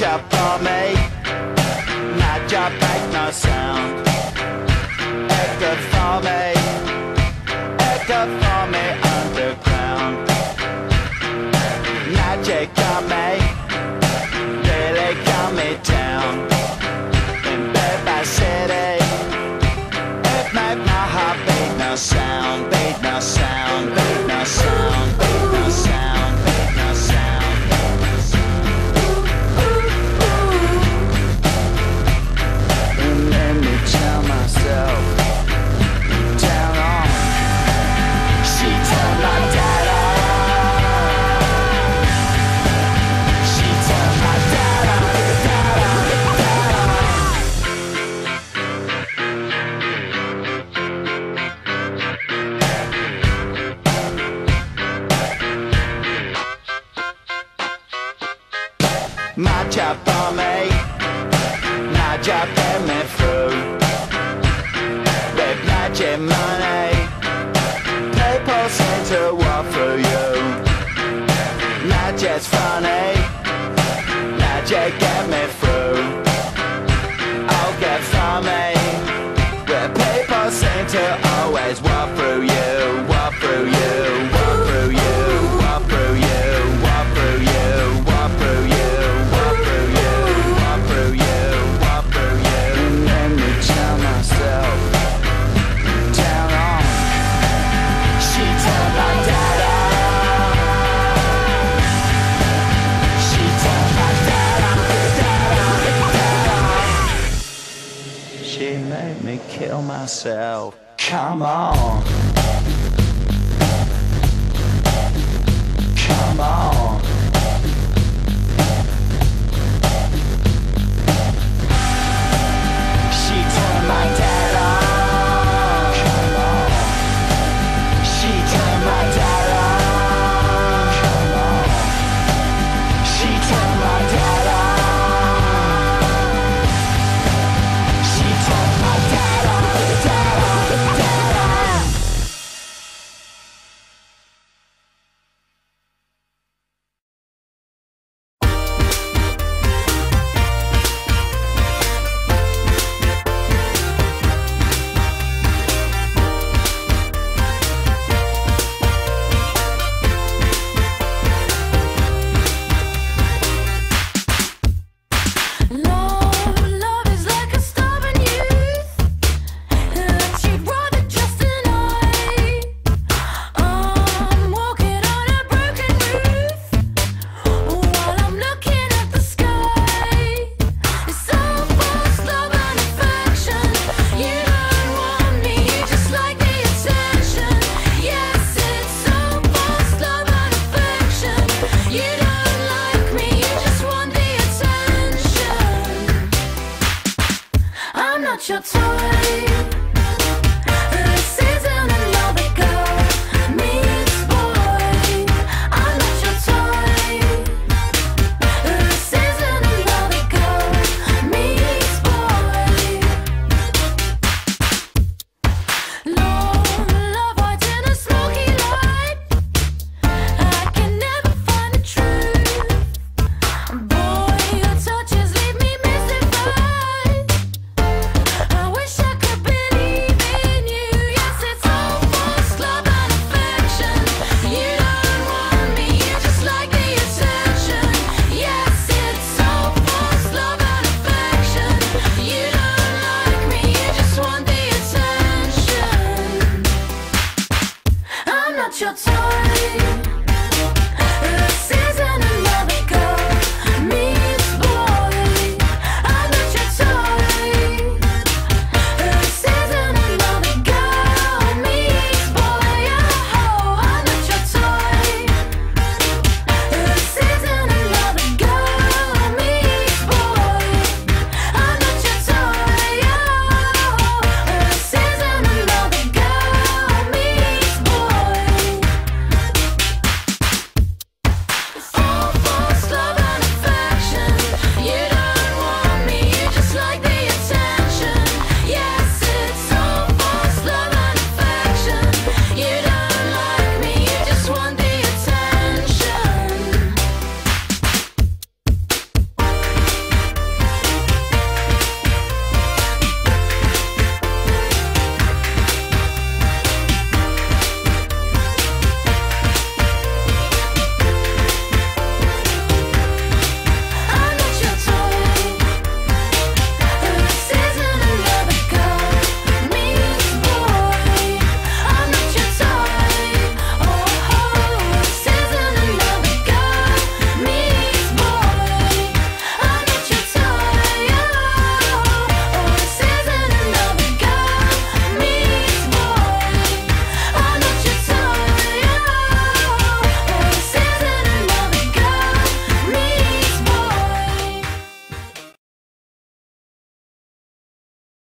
job for me. My job make no sound. Act for me. Act for me underground. Magic on me. Really got me down. In bed by city. It made my heart beat no sound, beat no sound, beat no sound. job for me, my job get me through. With magic money. come on. Your time. not your time.